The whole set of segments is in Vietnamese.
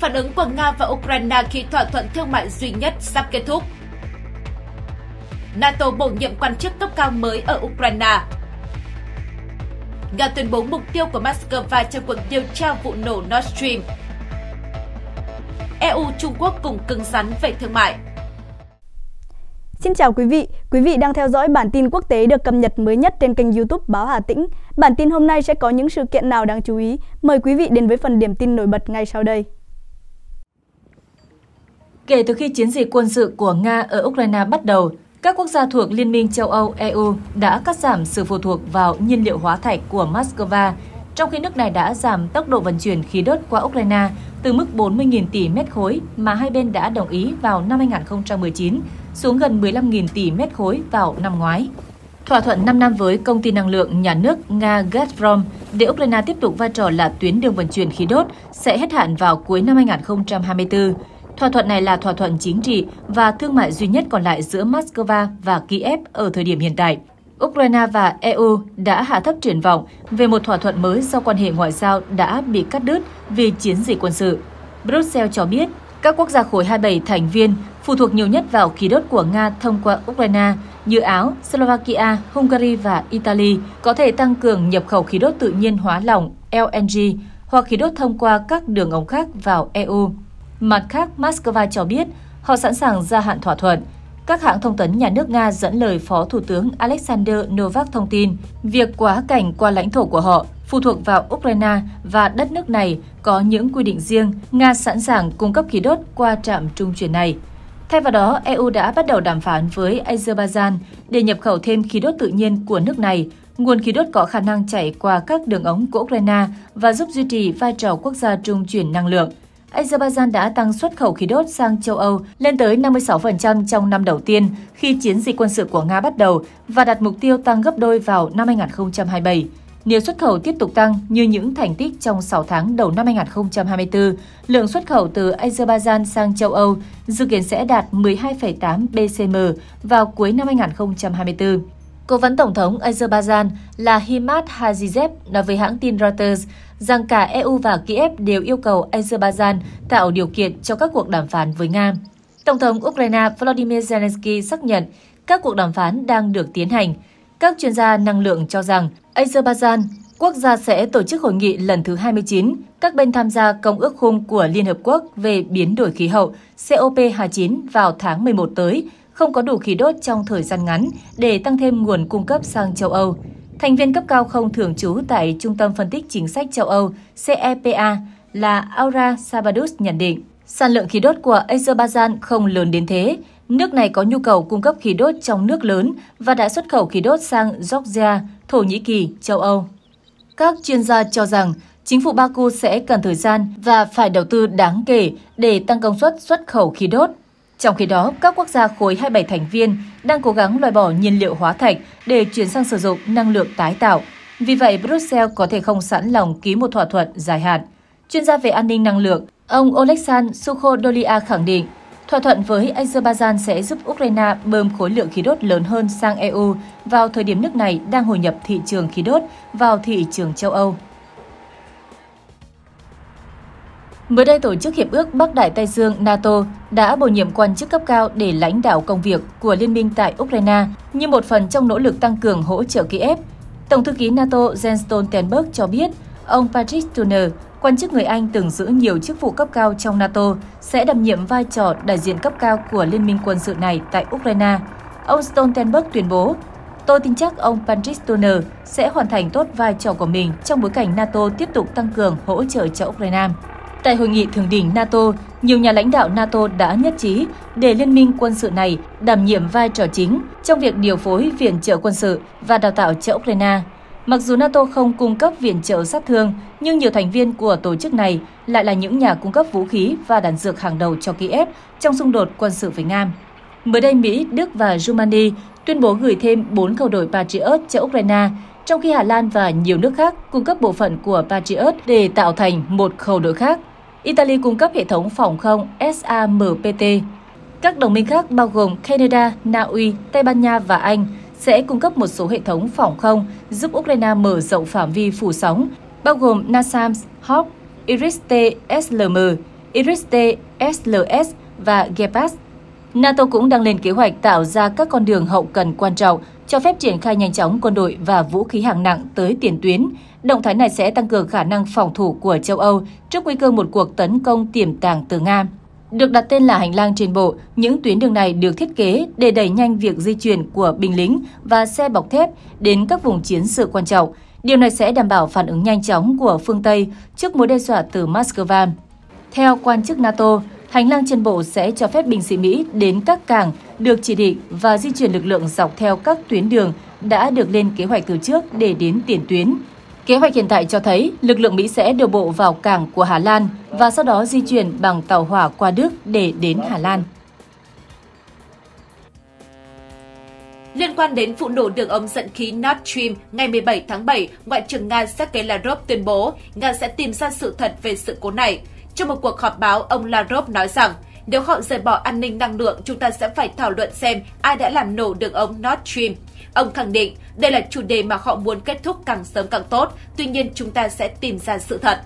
Phản ứng của Nga và Ukraine khi thỏa thuận thương mại duy nhất sắp kết thúc. NATO bổ nhiệm quan chức cấp cao mới ở Ukraine. Nga tuyên bố mục tiêu của Moscow trong cuộc điều tra vụ nổ Nord Stream. EU Trung Quốc cùng cứng rắn về thương mại. Xin chào quý vị, quý vị đang theo dõi bản tin quốc tế được cập nhật mới nhất trên kênh YouTube Báo Hà Tĩnh. Bản tin hôm nay sẽ có những sự kiện nào đáng chú ý? Mời quý vị đến với phần điểm tin nổi bật ngay sau đây. Kể từ khi chiến dịch quân sự của Nga ở Ukraine bắt đầu, các quốc gia thuộc Liên minh châu Âu EU đã cắt giảm sự phụ thuộc vào nhiên liệu hóa thạch của Moscow, trong khi nước này đã giảm tốc độ vận chuyển khí đốt qua Ukraine từ mức 40.000 tỷ mét khối mà hai bên đã đồng ý vào năm 2019 xuống gần 15.000 tỷ mét khối vào năm ngoái. Thỏa thuận 5 năm với công ty năng lượng nhà nước Nga Gazprom để Ukraine tiếp tục vai trò là tuyến đường vận chuyển khí đốt sẽ hết hạn vào cuối năm 2024. Thỏa thuận này là thỏa thuận chính trị và thương mại duy nhất còn lại giữa Moscow và Kiev ở thời điểm hiện tại. Ukraine và EU đã hạ thấp triển vọng về một thỏa thuận mới sau quan hệ ngoại giao đã bị cắt đứt vì chiến dịch quân sự. Brussels cho biết các quốc gia khối 27 thành viên phụ thuộc nhiều nhất vào khí đốt của Nga thông qua Ukraine như Áo, Slovakia, Hungary và Italy có thể tăng cường nhập khẩu khí đốt tự nhiên hóa lỏng LNG hoặc khí đốt thông qua các đường ống khác vào EU. Mặt khác, Moscow cho biết họ sẵn sàng gia hạn thỏa thuận. Các hãng thông tấn nhà nước Nga dẫn lời Phó Thủ tướng Alexander Novak thông tin việc quá cảnh qua lãnh thổ của họ phụ thuộc vào Ukraine và đất nước này có những quy định riêng, Nga sẵn sàng cung cấp khí đốt qua trạm trung chuyển này. Thay vào đó, EU đã bắt đầu đàm phán với Azerbaijan để nhập khẩu thêm khí đốt tự nhiên của nước này. Nguồn khí đốt có khả năng chảy qua các đường ống của Ukraine và giúp duy trì vai trò quốc gia trung chuyển năng lượng. Azerbaijan đã tăng xuất khẩu khí đốt sang châu Âu lên tới 56% trong năm đầu tiên khi chiến dịch quân sự của Nga bắt đầu và đặt mục tiêu tăng gấp đôi vào năm 2027. Nếu xuất khẩu tiếp tục tăng như những thành tích trong 6 tháng đầu năm 2024, lượng xuất khẩu từ Azerbaijan sang châu Âu dự kiến sẽ đạt 12,8 BCM vào cuối năm 2024. Cố vấn Tổng thống Azerbaijan là Himat Hajizev nói với hãng tin Reuters rằng cả EU và Kiev đều yêu cầu Azerbaijan tạo điều kiện cho các cuộc đàm phán với Nga. Tổng thống Ukraine Volodymyr Zelensky xác nhận các cuộc đàm phán đang được tiến hành. Các chuyên gia năng lượng cho rằng Azerbaijan, quốc gia sẽ tổ chức hội nghị lần thứ 29, các bên tham gia Công ước khung của Liên Hợp Quốc về biến đổi khí hậu COP29 vào tháng 11 tới, không có đủ khí đốt trong thời gian ngắn để tăng thêm nguồn cung cấp sang châu Âu. Thành viên cấp cao không thường trú tại Trung tâm Phân tích Chính sách châu Âu CEPA là Aura Sabadus nhận định, sản lượng khí đốt của Azerbaijan không lớn đến thế. Nước này có nhu cầu cung cấp khí đốt trong nước lớn và đã xuất khẩu khí đốt sang Georgia, Thổ Nhĩ Kỳ, châu Âu. Các chuyên gia cho rằng chính phủ Baku sẽ cần thời gian và phải đầu tư đáng kể để tăng công suất xuất khẩu khí đốt. Trong khi đó, các quốc gia khối 27 thành viên đang cố gắng loại bỏ nhiên liệu hóa thạch để chuyển sang sử dụng năng lượng tái tạo. Vì vậy, Brussels có thể không sẵn lòng ký một thỏa thuận dài hạn. Chuyên gia về an ninh năng lượng, ông Oleksandr Sukhodolia khẳng định, thỏa thuận với Azerbaijan sẽ giúp Ukraine bơm khối lượng khí đốt lớn hơn sang EU vào thời điểm nước này đang hồi nhập thị trường khí đốt vào thị trường châu Âu. Mới đây, Tổ chức Hiệp ước Bắc Đại Tây Dương NATO đã bổ nhiệm quan chức cấp cao để lãnh đạo công việc của Liên minh tại Ukraine như một phần trong nỗ lực tăng cường hỗ trợ Kiev. Tổng thư ký NATO Jens Stoltenberg cho biết, ông Patrick Turner, quan chức người Anh từng giữ nhiều chức vụ cấp cao trong NATO, sẽ đảm nhiệm vai trò đại diện cấp cao của Liên minh quân sự này tại Ukraine. Ông Stoltenberg tuyên bố, Tôi tin chắc ông Patrick Turner sẽ hoàn thành tốt vai trò của mình trong bối cảnh NATO tiếp tục tăng cường hỗ trợ cho Ukraine. Tại hội nghị thượng đỉnh NATO, nhiều nhà lãnh đạo NATO đã nhất trí để liên minh quân sự này đảm nhiệm vai trò chính trong việc điều phối viện trợ quân sự và đào tạo cho Ukraine. Mặc dù NATO không cung cấp viện trợ sát thương, nhưng nhiều thành viên của tổ chức này lại là những nhà cung cấp vũ khí và đạn dược hàng đầu cho Kiev trong xung đột quân sự với Nga. Mới đây, Mỹ, Đức và Romania tuyên bố gửi thêm 4 khẩu đội Patriot cho Ukraine trong khi Hà Lan và nhiều nước khác cung cấp bộ phận của Patriot để tạo thành một khẩu đội khác. Italy cung cấp hệ thống phòng không SAMPT. Các đồng minh khác bao gồm Canada, Na Uy, Tây Ban Nha và Anh sẽ cung cấp một số hệ thống phòng không giúp Ukraine mở rộng phạm vi phủ sóng, bao gồm NASAMS, Hawk, Iris-T SLM, Iris-T, SLS và Gepard. NATO cũng đang lên kế hoạch tạo ra các con đường hậu cần quan trọng, cho phép triển khai nhanh chóng quân đội và vũ khí hạng nặng tới tiền tuyến. Động thái này sẽ tăng cường khả năng phòng thủ của châu Âu trước nguy cơ một cuộc tấn công tiềm tàng từ Nga. Được đặt tên là hành lang trên bộ, những tuyến đường này được thiết kế để đẩy nhanh việc di chuyển của binh lính và xe bọc thép đến các vùng chiến sự quan trọng. Điều này sẽ đảm bảo phản ứng nhanh chóng của phương Tây trước mối đe dọa từ Moscow. Theo quan chức NATO, hành lang trên bộ sẽ cho phép binh sĩ Mỹ đến các cảng được chỉ định và di chuyển lực lượng dọc theo các tuyến đường đã được lên kế hoạch từ trước để đến tiền tuyến. Kế hoạch hiện tại cho thấy lực lượng Mỹ sẽ điều bộ vào cảng của Hà Lan và sau đó di chuyển bằng tàu hỏa qua Đức để đến Hà Lan. Liên quan đến vụ nổ đường ống dẫn khí Nord Stream ngày 17 tháng 7, Ngoại trưởng Nga Sergei Lavrov tuyên bố Nga sẽ tìm ra sự thật về sự cố này. Trong một cuộc họp báo, ông Lavrov nói rằng nếu họ rời bỏ an ninh năng lượng, chúng ta sẽ phải thảo luận xem ai đã làm nổ đường ống Nord Stream. Ông khẳng định đây là chủ đề mà họ muốn kết thúc càng sớm càng tốt, tuy nhiên chúng ta sẽ tìm ra sự thật.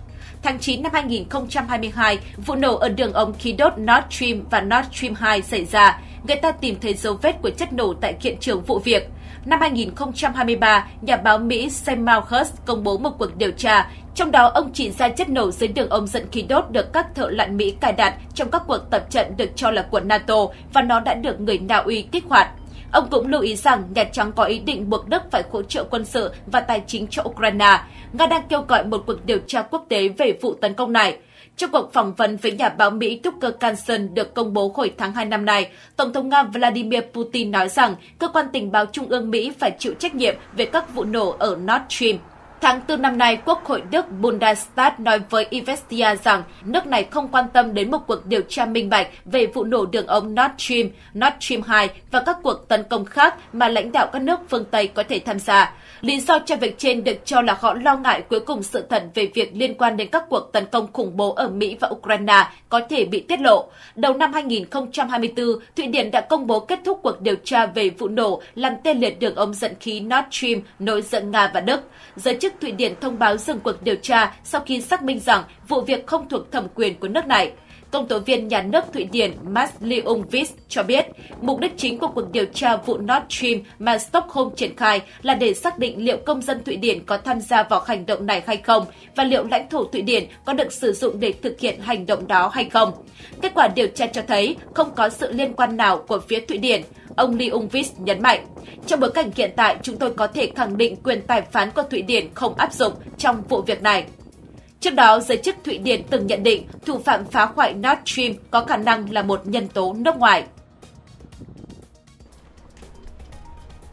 Tháng 9 năm 2022, vụ nổ ở đường ống khí đốt Nord Stream và Nord Stream 2 xảy ra. Người ta tìm thấy dấu vết của chất nổ tại hiện trường vụ việc. Năm 2023, nhà báo Mỹ Sam Malhus công bố một cuộc điều tra, trong đó ông chỉ ra chất nổ dưới đường ống dẫn khí đốt được các thợ lặn Mỹ cài đặt trong các cuộc tập trận được cho là của NATO và nó đã được người Na Uy kích hoạt. Ông cũng lưu ý rằng Nhà Trắng có ý định buộc Đức phải hỗ trợ quân sự và tài chính cho Ukraine. Nga đang kêu gọi một cuộc điều tra quốc tế về vụ tấn công này. Trong cuộc phỏng vấn với nhà báo Mỹ Tucker Carlson được công bố hồi tháng 2 năm nay, Tổng thống Nga Vladimir Putin nói rằng cơ quan tình báo trung ương Mỹ phải chịu trách nhiệm về các vụ nổ ở Nord Stream. Tháng 4 năm nay, Quốc hội Đức Bundestag nói với Investia rằng nước này không quan tâm đến một cuộc điều tra minh bạch về vụ nổ đường ống Nord Stream, Nord Stream 2 và các cuộc tấn công khác mà lãnh đạo các nước phương Tây có thể tham gia. Lý do cho việc trên được cho là họ lo ngại cuối cùng sự thật về việc liên quan đến các cuộc tấn công khủng bố ở Mỹ và Ukraine có thể bị tiết lộ. Đầu năm 2024, Thụy Điển đã công bố kết thúc cuộc điều tra về vụ nổ làm tê liệt đường ống dẫn khí Nord Stream nối dẫn Nga và Đức. Giới chức Thụy Điển thông báo dừng cuộc điều tra sau khi xác minh rằng vụ việc không thuộc thẩm quyền của nước này. Công tố viên nhà nước Thụy Điển Mats Leungvis cho biết, mục đích chính của cuộc điều tra vụ Nord Stream mà Stockholm triển khai là để xác định liệu công dân Thụy Điển có tham gia vào hành động này hay không và liệu lãnh thổ Thụy Điển có được sử dụng để thực hiện hành động đó hay không. Kết quả điều tra cho thấy không có sự liên quan nào của phía Thụy Điển. Ông Lee Ungvis nhấn mạnh, trong bối cảnh hiện tại, chúng tôi có thể khẳng định quyền tài phán của Thụy Điển không áp dụng trong vụ việc này. Trước đó, giới chức Thụy Điển từng nhận định thủ phạm phá hoại Nord Stream có khả năng là một nhân tố nước ngoài.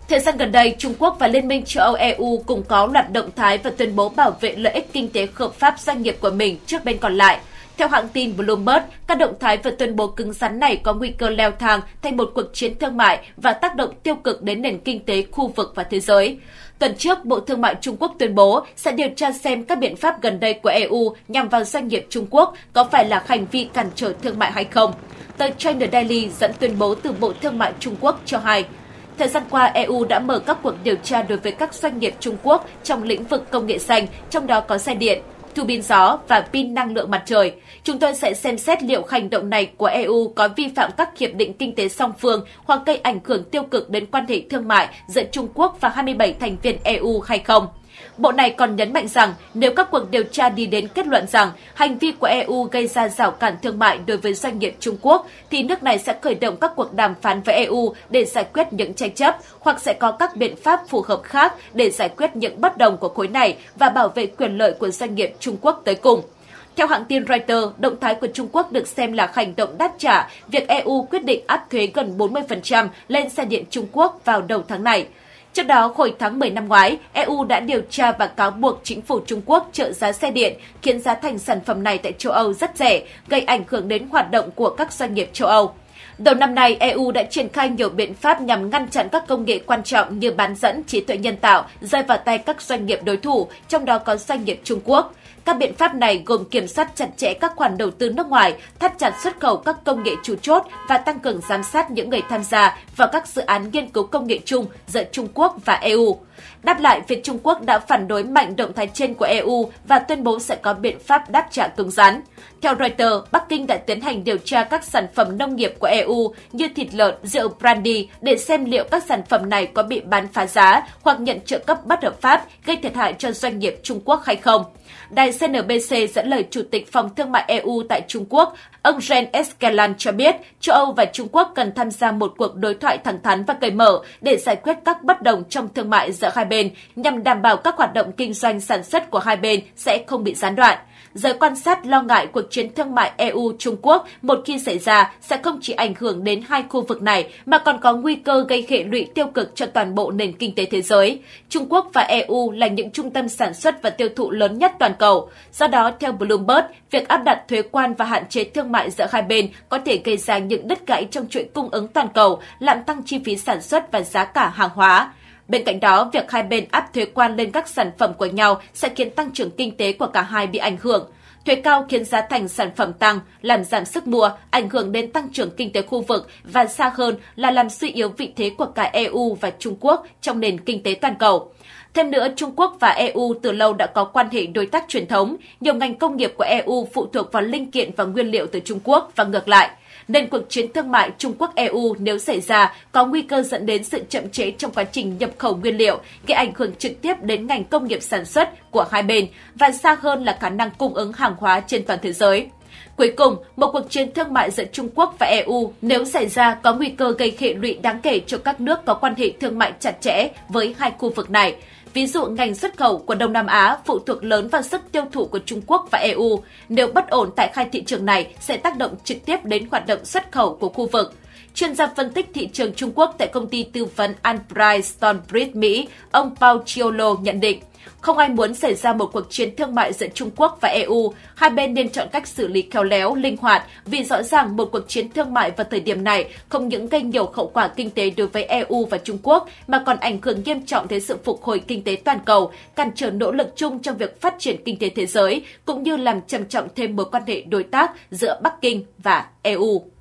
Thời gian gần đây, Trung Quốc và Liên minh châu Âu EU cùng có loạt động thái và tuyên bố bảo vệ lợi ích kinh tế hợp pháp doanh nghiệp của mình trước bên còn lại. Theo hãng tin Bloomberg, các động thái và tuyên bố cứng rắn này có nguy cơ leo thang thành một cuộc chiến thương mại và tác động tiêu cực đến nền kinh tế khu vực và thế giới. Tuần trước, Bộ Thương mại Trung Quốc tuyên bố sẽ điều tra xem các biện pháp gần đây của EU nhằm vào doanh nghiệp Trung Quốc có phải là hành vi cản trở thương mại hay không. Tờ China Daily dẫn tuyên bố từ Bộ Thương mại Trung Quốc cho hay, Thời gian qua, EU đã mở các cuộc điều tra đối với các doanh nghiệp Trung Quốc trong lĩnh vực công nghệ xanh, trong đó có xe điện, thu pin gió và pin năng lượng mặt trời. Chúng tôi sẽ xem xét liệu hành động này của EU có vi phạm các hiệp định kinh tế song phương hoặc gây ảnh hưởng tiêu cực đến quan hệ thương mại giữa Trung Quốc và 27 thành viên EU hay không. Bộ này còn nhấn mạnh rằng nếu các cuộc điều tra đi đến kết luận rằng hành vi của EU gây ra rào cản thương mại đối với doanh nghiệp Trung Quốc, thì nước này sẽ khởi động các cuộc đàm phán với EU để giải quyết những tranh chấp hoặc sẽ có các biện pháp phù hợp khác để giải quyết những bất đồng của khối này và bảo vệ quyền lợi của doanh nghiệp Trung Quốc tới cùng. Theo hãng tin Reuters, động thái của Trung Quốc được xem là hành động đáp trả việc EU quyết định áp thuế gần 40% lên xe điện Trung Quốc vào đầu tháng này. Trước đó, hồi tháng 10 năm ngoái, EU đã điều tra và cáo buộc chính phủ Trung Quốc trợ giá xe điện, khiến giá thành sản phẩm này tại châu Âu rất rẻ, gây ảnh hưởng đến hoạt động của các doanh nghiệp châu Âu. Đầu năm nay, EU đã triển khai nhiều biện pháp nhằm ngăn chặn các công nghệ quan trọng như bán dẫn trí tuệ nhân tạo rơi vào tay các doanh nghiệp đối thủ, trong đó có doanh nghiệp Trung Quốc. Các biện pháp này gồm kiểm soát chặt chẽ các khoản đầu tư nước ngoài, thắt chặt xuất khẩu các công nghệ chủ chốt và tăng cường giám sát những người tham gia vào các dự án nghiên cứu công nghệ chung giữa Trung Quốc và EU. Đáp lại, việc Trung Quốc đã phản đối mạnh động thái trên của EU và tuyên bố sẽ có biện pháp đáp trả cứng rắn. Theo Reuters, Bắc Kinh đã tiến hành điều tra các sản phẩm nông nghiệp của EU như thịt lợn, rượu brandy để xem liệu các sản phẩm này có bị bán phá giá hoặc nhận trợ cấp bất hợp pháp gây thiệt hại cho doanh nghiệp Trung Quốc hay không. Đài CNBC dẫn lời Chủ tịch Phòng Thương mại EU tại Trung Quốc, ông Jean Escalan cho biết châu Âu và Trung Quốc cần tham gia một cuộc đối thoại thẳng thắn và cởi mở để giải quyết các bất đồng trong thương mại giữa hai bên nhằm đảm bảo các hoạt động kinh doanh sản xuất của hai bên sẽ không bị gián đoạn. Giới quan sát lo ngại cuộc chiến thương mại EU-Trung Quốc một khi xảy ra sẽ không chỉ ảnh hưởng đến hai khu vực này mà còn có nguy cơ gây hệ lụy tiêu cực cho toàn bộ nền kinh tế thế giới. Trung Quốc và EU là những trung tâm sản xuất và tiêu thụ lớn nhất toàn cầu. Do đó, theo Bloomberg, việc áp đặt thuế quan và hạn chế thương mại giữa hai bên có thể gây ra những đứt gãy trong chuỗi cung ứng toàn cầu, làm tăng chi phí sản xuất và giá cả hàng hóa. Bên cạnh đó, việc hai bên áp thuế quan lên các sản phẩm của nhau sẽ khiến tăng trưởng kinh tế của cả hai bị ảnh hưởng. Thuế cao khiến giá thành sản phẩm tăng, làm giảm sức mua, ảnh hưởng đến tăng trưởng kinh tế khu vực và xa hơn là làm suy yếu vị thế của cả EU và Trung Quốc trong nền kinh tế toàn cầu. Thêm nữa, Trung Quốc và EU từ lâu đã có quan hệ đối tác truyền thống. Nhiều ngành công nghiệp của EU phụ thuộc vào linh kiện và nguyên liệu từ Trung Quốc và ngược lại nên cuộc chiến thương mại Trung Quốc-EU nếu xảy ra có nguy cơ dẫn đến sự chậm chế trong quá trình nhập khẩu nguyên liệu, gây ảnh hưởng trực tiếp đến ngành công nghiệp sản xuất của hai bên và xa hơn là khả năng cung ứng hàng hóa trên toàn thế giới. Cuối cùng, một cuộc chiến thương mại giữa Trung Quốc và EU nếu xảy ra có nguy cơ gây hệ lụy đáng kể cho các nước có quan hệ thương mại chặt chẽ với hai khu vực này. Ví dụ ngành xuất khẩu của Đông Nam Á phụ thuộc lớn vào sức tiêu thụ của Trung Quốc và EU. Nếu bất ổn tại hai thị trường này sẽ tác động trực tiếp đến hoạt động xuất khẩu của khu vực. Chuyên gia phân tích thị trường Trung Quốc tại công ty tư vấn Albright Stonebridge Mỹ, ông Paul Chiolo nhận định, không ai muốn xảy ra một cuộc chiến thương mại giữa Trung Quốc và EU. Hai bên nên chọn cách xử lý khéo léo, linh hoạt vì rõ ràng một cuộc chiến thương mại vào thời điểm này không những gây nhiều hậu quả kinh tế đối với EU và Trung Quốc mà còn ảnh hưởng nghiêm trọng tới sự phục hồi kinh tế toàn cầu, cản trở nỗ lực chung trong việc phát triển kinh tế thế giới cũng như làm trầm trọng thêm mối quan hệ đối tác giữa Bắc Kinh và EU.